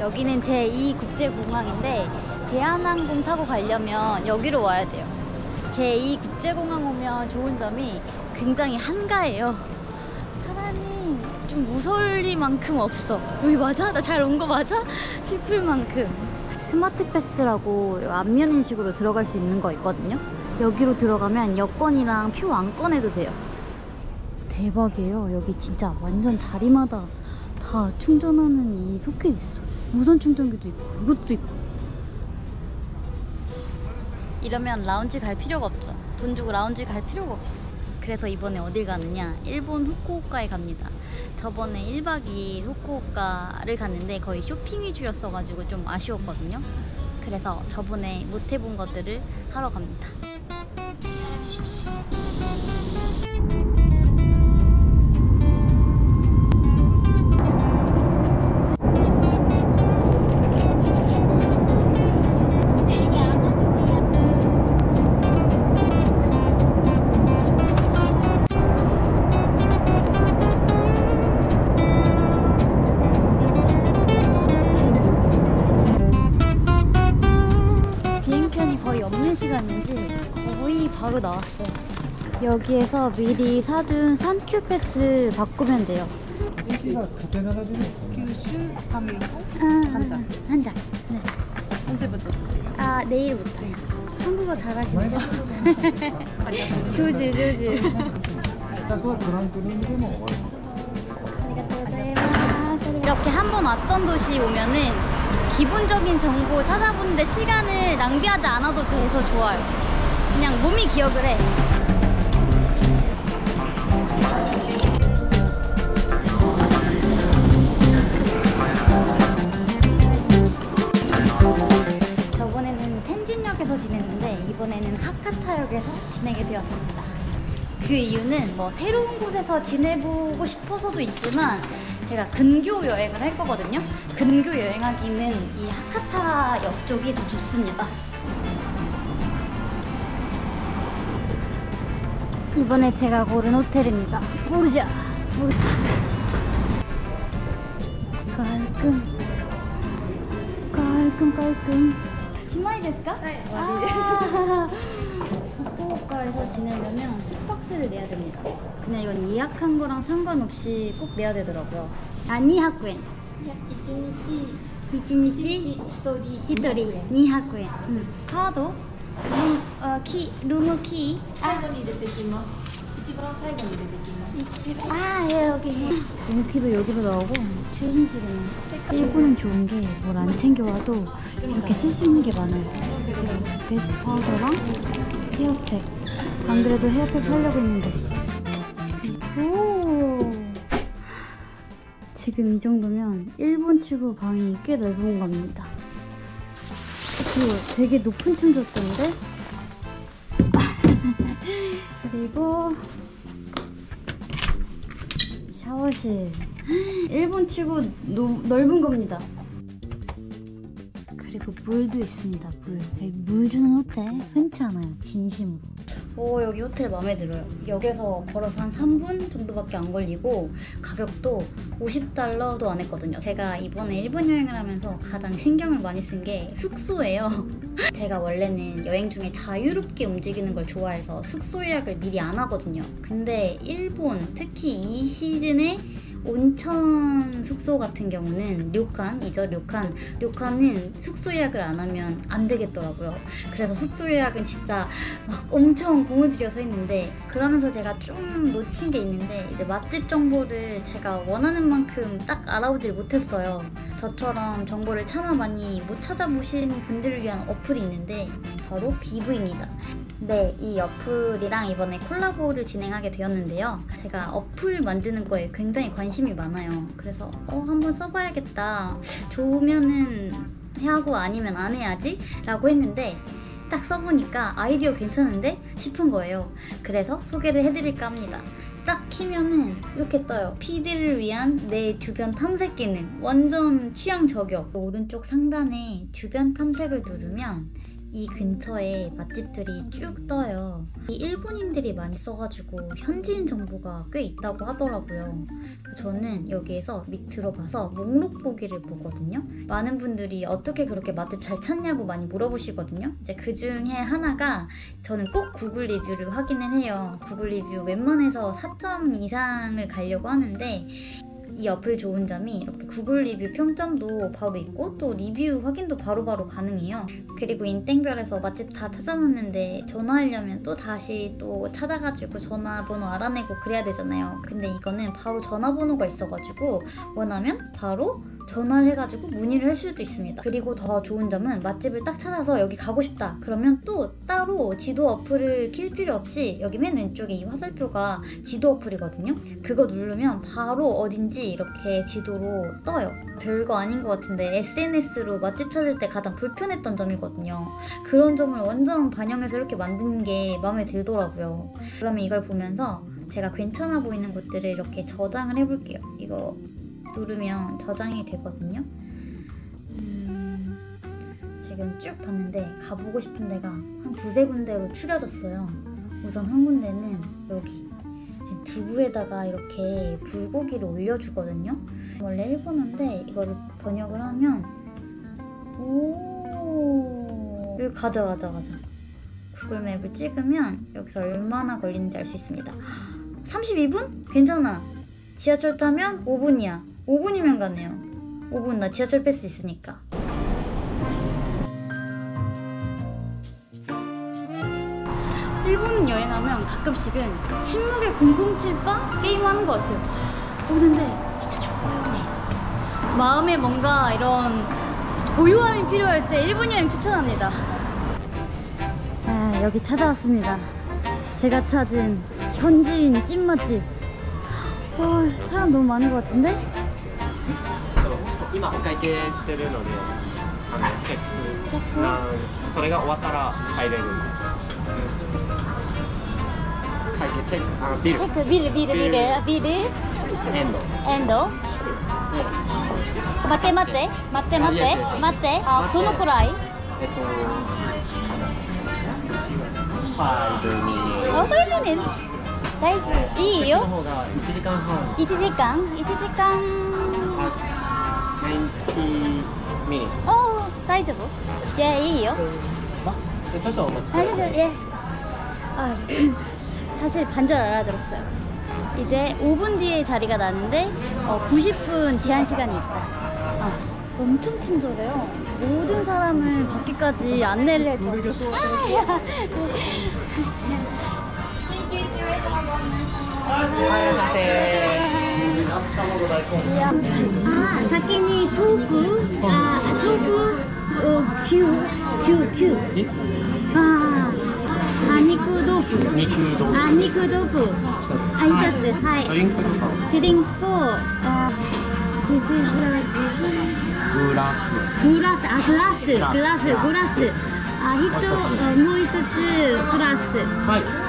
여기는 제2국제공항인데 대한항공 타고 가려면 여기로 와야 돼요. 제2국제공항 오면 좋은 점이 굉장히 한가해요. 사람이 좀 무서울 리만큼 없어. 여기 맞아? 나 잘 온 거 맞아? 싶을 만큼. 스마트 패스라고 안면 인식으로 들어갈 수 있는 거 있거든요. 여기로 들어가면 여권이랑 표 안 꺼내도 돼요. 대박이에요. 여기 진짜 완전 자리마다 다 충전하는 이 소켓 있어. 무선 충전기도 있고 이것도 있고. 이러면 라운지 갈 필요가 없죠. 돈 주고 라운지 갈 필요가 없어. 그래서 이번에 어딜 가느냐? 일본 후쿠오카에 갑니다. 저번에 1박 2일 후쿠오카를 갔는데 거의 쇼핑 위주였어가지고 좀 아쉬웠거든요. 그래서 저번에 못 해본 것들을 하러 갑니다. 거의 바로 나왔어요. 여기에서 미리 사둔 산큐 패스 바꾸면 돼요. 駅が縦並びですかね。 九州三名本 한 잔. 한 잔. 네. 언제부터 쓰세요? 아 내일부터요. 한국어 잘하시네요. 조즈 조즈. あとはトランクルームでも終わる。 이렇게 한 번 왔던 도시 오면은 기본적인 정보 찾아보는데 시간을 낭비하지 않아도 돼서 좋아요. 그냥 몸이 기억을 해. 저번에는 텐진역에서 지냈는데 이번에는 하카타역에서 지내게 되었습니다. 그 이유는 뭐 새로운 곳에서 지내보고 싶어서도 있지만 제가 근교 여행을 할 거거든요. 근교 여행하기는 이 하카타역 쪽이 더 좋습니다. 이번에 제가 고른 호텔입니다. 모르자 깔끔. 깔끔 깔끔. 신마이 됐까? 네 아. 후쿠오카에서 지내려면 숙박스를 내야 됩니다. 그냥 이건 예약한 거랑 상관없이 꼭 내야 되더라고요. 아니학구엔. 이치니치. 이치니치? 히토리. 히토리. 니학구엔. 응. 카드 キルームキー最後に出てきます一番最後に出てきます 아, 예, 여기. 룸키도 여기로 나오고, 최신식이네. 일본은 좋은 게 뭘 안 챙겨와도 이렇게 쓸 수 있는 게 많아요. 베이스 파우더랑 헤어팩. 안 그래도 헤어팩 사려고 했는데. 오! 지금 이 정도면 일본 치고 방이 꽤 넓은 겁니다. 그리고 되게 높은 층 줬던데? 그리고 샤워실 일본 치고 노- 넓은 겁니다 그리고 물도 있습니다 물. 물 주는 호텔 흔치 않아요 진심으로 오 여기 호텔 마음에 들어요. 역에서 걸어서 한 3분 정도밖에 안 걸리고 가격도 50달러도 안 했거든요. 제가 이번에 일본 여행을 하면서 가장 신경을 많이 쓴 게 숙소예요. 제가 원래는 여행 중에 자유롭게 움직이는 걸 좋아해서 숙소 예약을 미리 안 하거든요. 근데 일본, 특히 이 시즌에 온천 숙소 같은 경우는 료칸이죠, 료칸. 료칸은 숙소 예약을 안 하면 안 되겠더라고요. 그래서 숙소 예약은 진짜 막 엄청 공을 들여서 했는데 그러면서 제가 좀 놓친 게 있는데 이제 맛집 정보를 제가 원하는 만큼 딱 알아보질 못했어요. 저처럼 정보를 차마 많이 못 찾아보신 분들을 위한 어플이 있는데 바로 비브입니다. 네, 이 어플이랑 이번에 콜라보를 진행하게 되었는데요. 제가 어플 만드는 거에 굉장히 관심이 많아요. 그래서 어 한번 써봐야겠다. 좋으면은 하고 아니면 안 해야지 라고 했는데 딱 써보니까 아이디어 괜찮은데 싶은 거예요. 그래서 소개를 해드릴까 합니다. 딱 키면은 이렇게 떠요. PD를 위한 내 주변 탐색 기능. 완전 취향 저격. 오른쪽 상단에 주변 탐색을 누르면 이 근처에 맛집들이 쭉 떠요. 이 일본인들이 많이 써가지고 현지인 정보가 꽤 있다고 하더라고요. 저는 여기에서 밑으로 봐서 목록 보기를 보거든요. 많은 분들이 어떻게 그렇게 맛집 잘 찾냐고 많이 물어보시거든요. 이제 그 중에 하나가 저는 꼭 구글 리뷰를 확인을 해요. 구글 리뷰 웬만해서 4점 이상을 가려고 하는데 이 어플 좋은 점이 이렇게 구글 리뷰 평점도 바로 있고 또 리뷰 확인도 바로 바로 가능해요. 그리고 인땡별에서 맛집 다 찾아놨는데 전화하려면 또 다시 또 찾아가지고 전화번호 알아내고 그래야 되잖아요. 근데 이거는 바로 전화번호가 있어가지고 원하면 바로 전화를 해가지고 문의를 할 수도 있습니다. 그리고 더 좋은 점은 맛집을 딱 찾아서 여기 가고 싶다. 그러면 또 따로 지도 어플을 킬 필요 없이 여기 맨 왼쪽에 이 화살표가 지도 어플이거든요. 그거 누르면 바로 어딘지 이렇게 지도로 떠요. 별거 아닌 것 같은데 SNS로 맛집 찾을 때 가장 불편했던 점이거든요. 그런 점을 완전 반영해서 이렇게 만든 게 마음에 들더라고요. 그러면 이걸 보면서 제가 괜찮아 보이는 곳들을 이렇게 저장을 해볼게요. 이거 누르면 저장이 되거든요. 음, 지금 쭉 봤는데 가보고 싶은 데가 한 두세 군데로 추려졌어요. 우선 한 군데는 여기. 두부에다가 이렇게 불고기를 올려주거든요. 원래 일본어인데 이거를 번역을 하면 오 여기 가자 가자 가자. 구글 맵을 찍으면 여기서 얼마나 걸리는지 알 수 있습니다. 32분? 괜찮아. 지하철 타면 5분이야. 5분이면 가네요. 5분 나 지하철 패스 있으니까. 일본 여행하면 가끔씩은 침묵의 007바 게임하는 것 같아요. 어, 근데 진짜 조용해. 마음에 뭔가 이런 고요함이 필요할 때 일본 여행 추천합니다. 아, 여기 찾아왔습니다. 제가 찾은 현지인 찐 맛집. 와, 사람 너무 많은 것 같은데? 今お会計してるのであのチェック。ェックなそれが終わったら入れる、うん、会計チェックあビル。チェックビルビルビル。ビル。エンド。エンド？待って待って。待って待って。待って。あどのくらい？えっと5ミニ5いいよ。1時間半。1時間？1時間？あ90ミニおー大丈夫いやいいよで少々お待ちく 아, ださい 예. 아, 사실 반절 알아들었어요. 이제 5분 뒤에 자리가 나는데 어, 90분 제한 시간이 있다. 아, 엄청 친절해요. 모든 사람을 밖에까지 안내를 해줘. 아, 야. はいいらっしゃいませ ス卵大根。いやあ先に豆腐あ豆腐キュキュキュです。ああ肉豆腐。肉豆腐。あ肉豆腐。あ一つ。はい。リンクとかリンクあ This グラス。グラス。あグラス。グラス。グラス。あ一もう一つ。グラス。はい。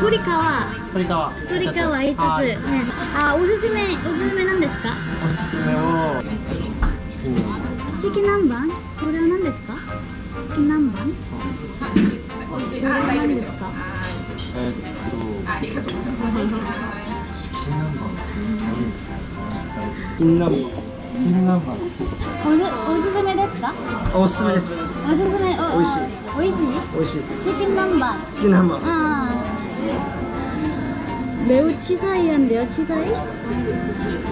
鳥皮、鶏皮鳥皮一つ。はいねあ、おすすめ、おすすめなんですか？おすすめをチキンチキン南蛮？これは何ですか？チキン南蛮？これは何ですか？えーっとチキン南蛮チキン南蛮チキン南蛮おす、おすすめですか？おすすめですおすすめ、お、美味しいお美味しい？美味しいチキン南蛮。チキン南蛮아 매우 치사이한데요 치사이?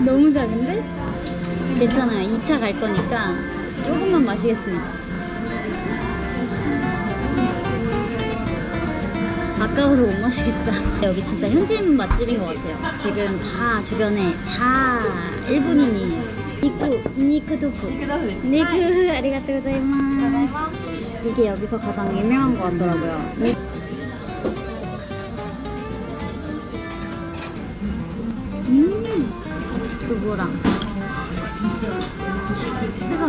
너무 작은데? 괜찮아요. 2차 갈 거니까 조금만 마시겠습니다. 아까워서 못 마시겠다. 여기 진짜 현지인 맛집인 것 같아요. 지금 다 주변에 다 일본인이 니쿠 니쿠 도프 니쿠 아리가또 고자이마스. 이게 여기서 가장 유명한 것 같더라고요 두부랑. 뜨거.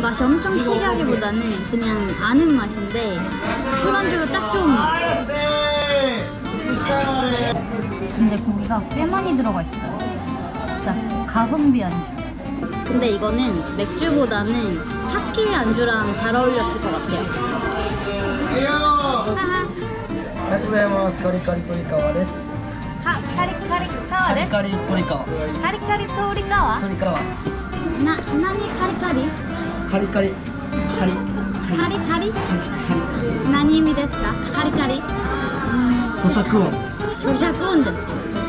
맛이 엄청 특이하기보다는 그냥 아는 맛인데 술안주로 딱 좋은 맛. 근데 고기가 꽤 많이 들어가 있어요. 진짜 가성비 안주. 근데 이거는 맥주보다는 파키 안주랑 잘 어울렸을 것 같아요. ありがとうございますカリカリ鶏皮です 카, 카리 카리 カ 카와 リ 데 カリ鶏皮 카리 카리 토리카와? 鶏皮 나 나니 카리 카리? カリカリカリ 카리 카리? 나니 의미 ですか? 카리 카리? 咀嚼音です 교샤군 です.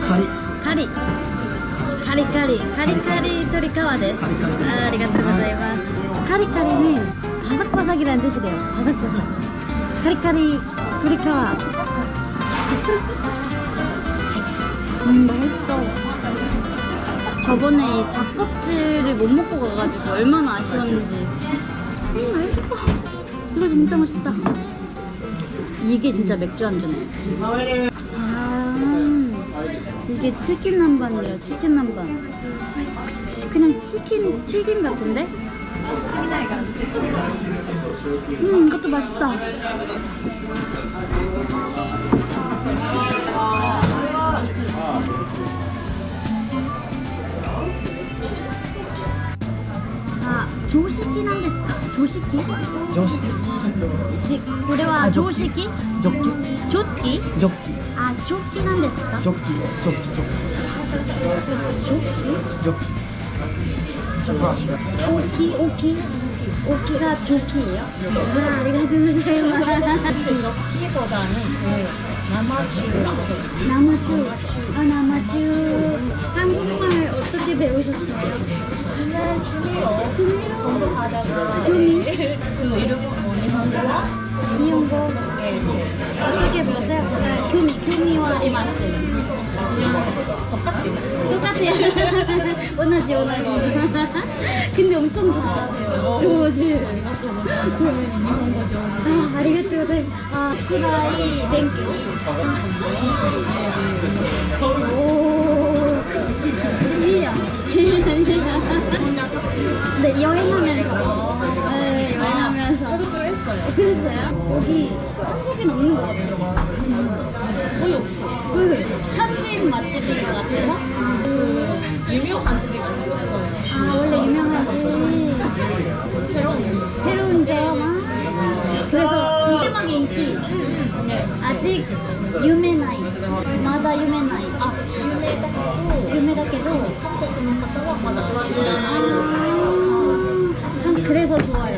カリカリカリカリカリカリ鶏皮ですカリカリ 아, 아리가또 고자이마스 카리카리는 바삭바삭이라는 뜻이래요. 바삭바삭. 카리카리 토리카와. 음 맛있어. 저번에 이 닭껍질을 못 먹고 가가지고 얼마나 아쉬웠는지. 음 맛있어. 이거 진짜 맛있다. 이게 진짜 맥주 안주네. 아 이게 치킨 남반이래요 치킨 남반. 그치, 그냥 치킨 튀김 같은데? 음 이것도 맛있다 아 조식기なんですか조식기 常識でこれはあジョ常ッキ識ジョッキジョッキジョッキあジョッキなんですかジョッキジョッキジョッキジョッキジョッキ 오키 오키 오키가 조키예요? 아, 아리가또 고자이마스 조끼보다는 그 남아주라고 남아주 아 남아주 한국말 어떻게 배우셨어요? 그냥 취미로 취미로 공부하다가 취미? 그 일본 일본어와 일본어 어떻게 배우세요? 규미 규미와 아리마스 똑같아요. 원하지 원하지. 근데 엄청 잘하세요. 조지. 아, 아리가또 고자이마스. 아, 쿠라이 땡큐. 네, 여행하면서. 네, 여행하면서. 저도 그랬어요. 그랬어요? 여기 한국인 없는 것 같아요. 거의 없어. 그 현지인 맛집인 것 같아요. 그 유명한 집이가 있어요. 아 원래 유명하지. 새로운 새로운 점. 아, 그래서 이게 막 인기. 네. 아직 유메나이. 마다 유메나이. 아 유명하고 유메다케도. 한국은 갔다가 맞아. 아, 그래서 좋아요.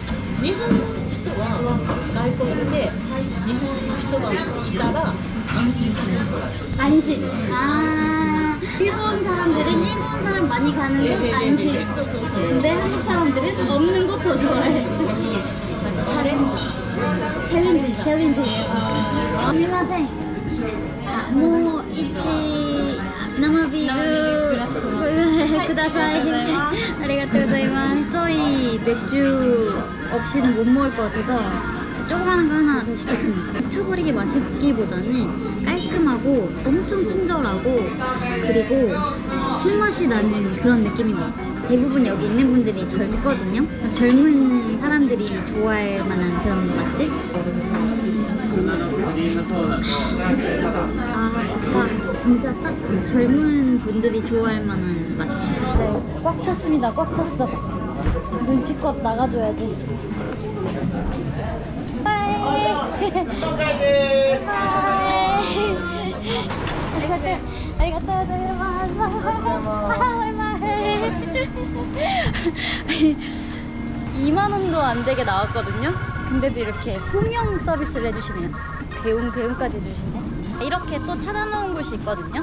日本の人は外国で日本の人がいたら安心します。 안심. 아, 일본 사람들은 일본 사람 많이 가는 곳 안심. そうそうそう。 근데 한국 사람들은 없는 곳 더 좋아해. チャレンジ。 챌린지, 챌린지. 아, 미마생. 아, 뭐, 이치, 나마비루, 쿠다사이. 아리가또 고자이마스. 저희 맥주 없이는 못 먹을 것 같아서 조그마한 거 하나 더 시켰습니다. 미쳐버리게 맛있기보다는 깔끔하고 엄청 친절하고 그리고 술맛이 나는 그런 느낌인 것 같아요. 대부분 여기 있는 분들이 젊거든요. 젊은 사람들이 좋아할 만한 그런 맛집? 아 좋다. 진짜 딱 젊은 분들이 좋아할 만한 맛집. 이제 꽉 찼습니다. 꽉 찼어. 눈치껏 나가줘야지. Bye. Bye. ありがとう ありがとうございます. 2만 원도 안 되게 나왔거든요. 근데도 이렇게 송영 서비스를 해주시네요. 배웅 배웅까지 해주시네. 이렇게 또 찾아놓은 곳이 있거든요.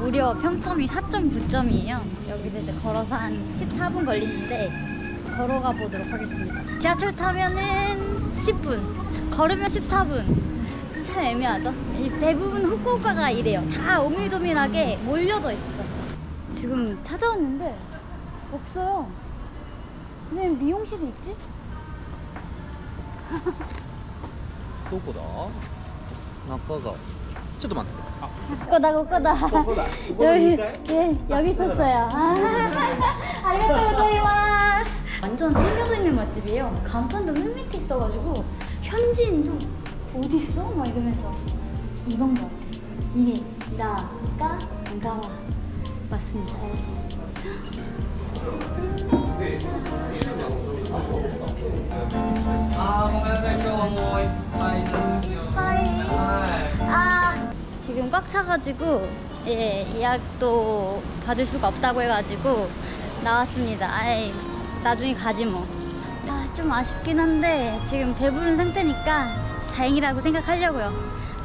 무려 평점이 4.9점이에요. 여기를 이제 걸어서 한 14분 걸리는데 걸어가 보도록 하겠습니다. 지하철 타면은 10분, 걸으면 14분. 참 애매하죠? 이 대부분 후쿠오카가 이래요. 다 오밀조밀하게 몰려져 있어. 지금 찾아왔는데 없어요. 왜 미용실이 있지? どこだ中がちょっと待ってください 거다 거다. 거다. 여기 예 여기 있었어요. 아, 아리가또 고자이마스. 완전 숨겨져 있는 맛집이에요. 간판도 맨 밑에 있어가지고 현지인도 어디 있어? 막 이러면서 이건 것 같아. 이게 나가 가와 맞습니다. 아 지금 꽉 차가지고 예 예약도 받을 수가 없다고 해가지고 나왔습니다. 아이 나중에 가지 뭐. 아 좀 아쉽긴 한데 지금 배부른 상태니까 다행이라고 생각하려고요.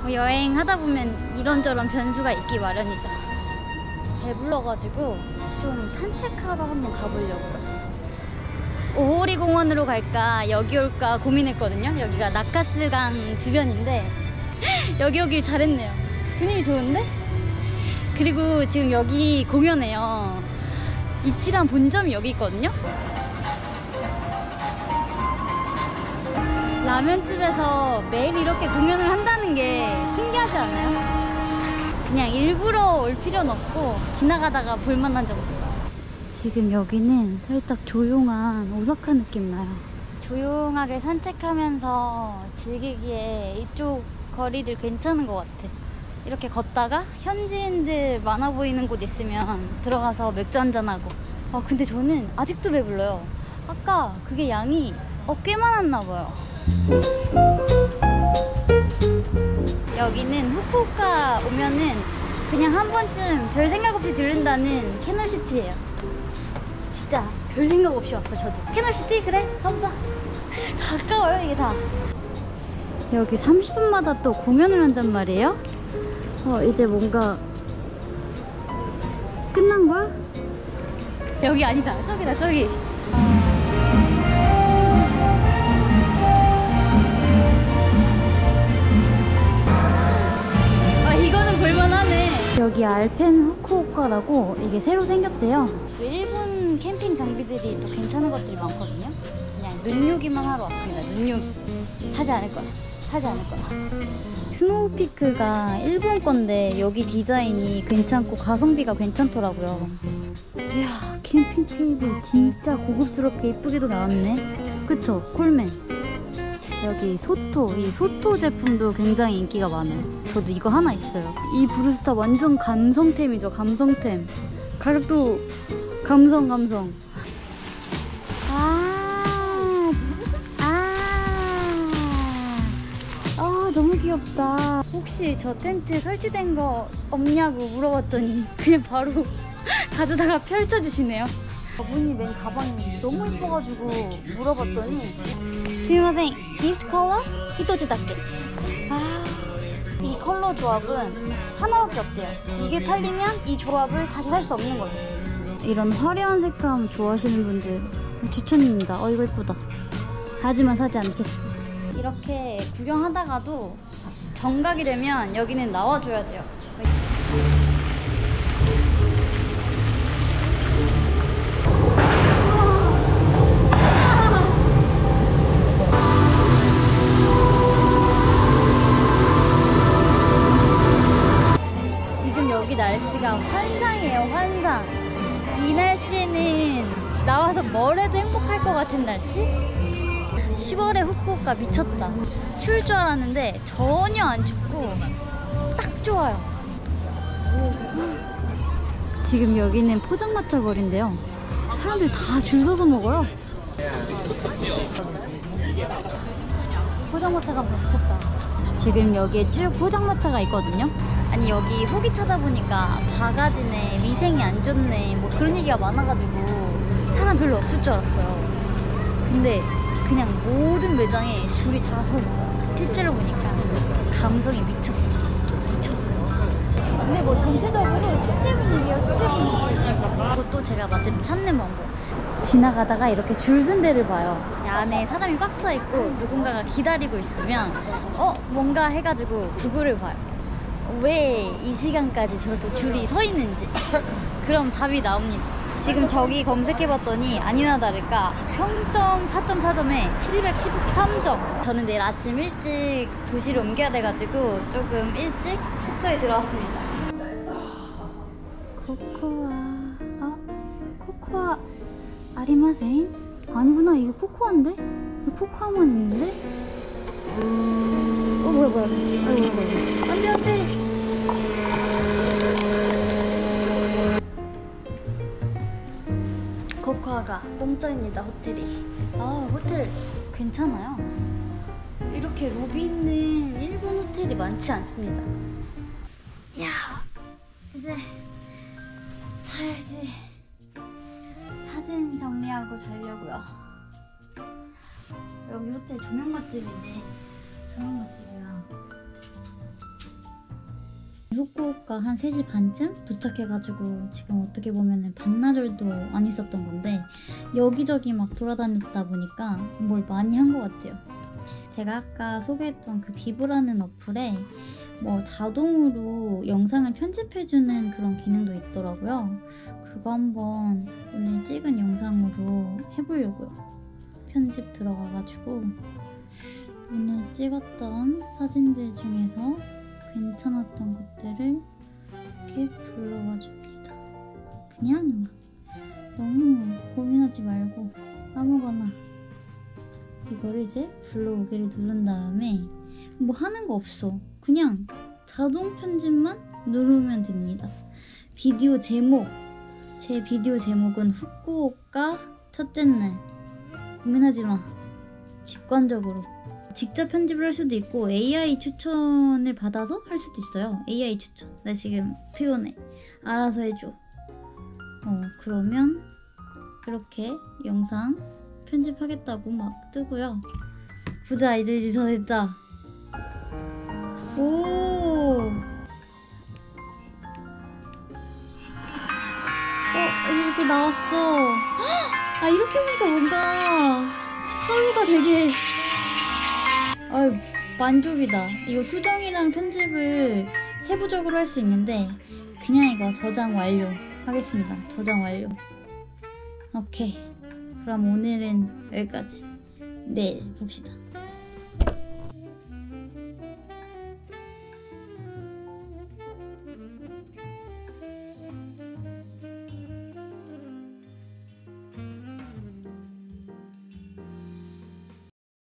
뭐 여행 하다 보면 이런저런 변수가 있기 마련이죠. 배불러가지고 좀 산책하러 한번 가보려고요. 오호리 공원으로 갈까 여기 올까 고민했거든요. 여기가 나카스강 주변인데 여기 오길 잘했네요. 분위기 좋은데? 그리고 지금 여기 공연해요. 이치란 본점이 여기 있거든요. 라면집에서 매일 이렇게 공연을 한다는 게 신기하지 않아요? 그냥 일부러 올 필요는 없고 지나가다가 볼만한 정도. 지금 여기는 살짝 조용한 오사카 느낌 나요. 조용하게 산책하면서 즐기기에 이쪽 거리들 괜찮은 것 같아. 이렇게 걷다가 현지인들 많아 보이는 곳 있으면 들어가서 맥주 한잔하고. 아, 근데 저는 아직도 배불러요. 아까 그게 양이 어, 꽤 많았나 봐요. 여기는 후쿠오카 오면은 그냥 한 번쯤 별 생각 없이 들른다는 캐널시티예요. 진짜 별 생각 없이 왔어 저도. 캐널시티 그래 가보자. 가까워요 이게 다. 여기 30분마다 또 공연을 한단 말이에요. 어 이제 뭔가 끝난 거야? 여기 아니다 저기다 저기. 볼만하네. 여기 Alpen 후쿠오카라고 이게 새로 생겼대요. 또 일본 캠핑 장비들이 또 괜찮은 것들이 많거든요. 그냥 눈요기만 하러 왔습니다. 눈요기. 사지 않을 거야. 사지 않을 거야. Snow Peak가 일본 건데 여기 디자인이 괜찮고 가성비가 괜찮더라고요. 이야 캠핑 테이블 진짜 고급스럽게 이쁘게도 나왔네. 그쵸? Coleman 여기 SOTO, 이 SOTO 제품도 굉장히 인기가 많아요. 저도 이거 하나 있어요. 이 브루스타 완전 감성템이죠, 감성템. 가격도 감성, 감성. 아, 아, 아, 너무 귀엽다. 혹시 저 텐트 설치된 거 없냐고 물어봤더니 그냥 바로 가져다가 펼쳐주시네요. 저분이 맨 가방이 너무 이뻐가지고 물어봤더니 스미마생, this color? 히토지다케. 아, 이 컬러 조합은 하나밖에 없대요. 이게 팔리면 이 조합을 다시 살 수 없는 거지. 이런 화려한 색감 좋아하시는 분들 추천입니다. 어 이거 이쁘다. 하지만 사지 않겠어. 이렇게 구경하다가도 정각이 되면 여기는 나와줘야 돼요 여기 날씨가 환상이에요, 환상. 이 날씨에는 나와서 뭘 해도 행복할 것 같은 날씨? 10월에 후쿠오카 미쳤다. 추울 줄 알았는데 전혀 안 춥고 딱 좋아요. 지금 여기는 포장마차 거리인데요. 사람들 다 줄 서서 먹어요. 포장마차가 미쳤다. 지금 여기에 쭉 포장마차가 있거든요. 아니 여기 후기 찾아보니까 바가지네, 위생이 안 좋네, 뭐 그런 얘기가 많아가지고 사람 별로 없을 줄 알았어요. 근데 그냥 모든 매장에 줄이 다 서 있어요. 실제로 보니까 감성이 미쳤어. 미쳤어. 근데 뭐 전체적으로 축제 분위기예요, 축제 분위기. 그것도 제가 맛집 찾는 방법. 지나가다가 이렇게 줄 쓴 데를 봐요. 이 안에 사람이 꽉 차 있고 누군가가 기다리고 있으면 어 뭔가 해가지고 구글을 봐요. 왜 이 시간까지 저렇게 줄이 서 있는지 그럼 답이 나옵니다. 지금 저기 검색해봤더니 아니나 다를까 평점 4.4점에 713점. 저는 내일 아침 일찍 도시를 옮겨야 돼가지고 조금 일찍 숙소에 들어왔습니다. 코코아, 아, 코코아 아리마센? 아니구나 이게 코코아인데? 코코아만 있는데? 어 뭐야 뭐야 아이고 아이고 안돼 안돼 공짜입니다 호텔이. 아 호텔 괜찮아요? 이렇게 로비 있는 일본 호텔이 많지 않습니다. 야 이제 자야지. 사진 정리하고 자려고요. 여기 호텔 조명 맛집인데 조명 맛집이야 후쿠오카 한 3시 반쯤 도착해가지고 지금 어떻게 보면 반나절도 안 있었던 건데 여기저기 막 돌아다녔다 보니까 뭘 많이 한 것 같아요. 제가 아까 소개했던 그 비브라는 어플에 뭐 자동으로 영상을 편집해주는 그런 기능도 있더라고요. 그거 한번 오늘 찍은 영상으로 해보려고요. 편집 들어가가지고 오늘 찍었던 사진들 중에서 괜찮았던 것들을 이렇게 불러와 줍니다. 그냥 막 너무 고민하지 말고 아무거나 이거를 이제 불러오기를 누른 다음에 뭐 하는 거 없어. 그냥 자동 편집만 누르면 됩니다. 비디오 제목 제 비디오 제목은 후쿠오카 첫째 날 고민하지 마. 직관적으로 직접 편집을 할 수도 있고 AI 추천을 받아서 할 수도 있어요. AI 추천. 나 지금 피곤해. 알아서 해줘. 어, 그러면 이렇게 영상 편집하겠다고 막 뜨고요. 보자, 이제 지서 됐다. 오! 어, 이렇게 나왔어. 아, 이렇게 보니까 뭔가 하루가 되게 아유 만족이다. 이거 수정이랑 편집을 세부적으로 할 수 있는데 그냥 이거 저장 완료 하겠습니다. 저장 완료. 오케이. 그럼 오늘은 여기까지. 내일 봅시다.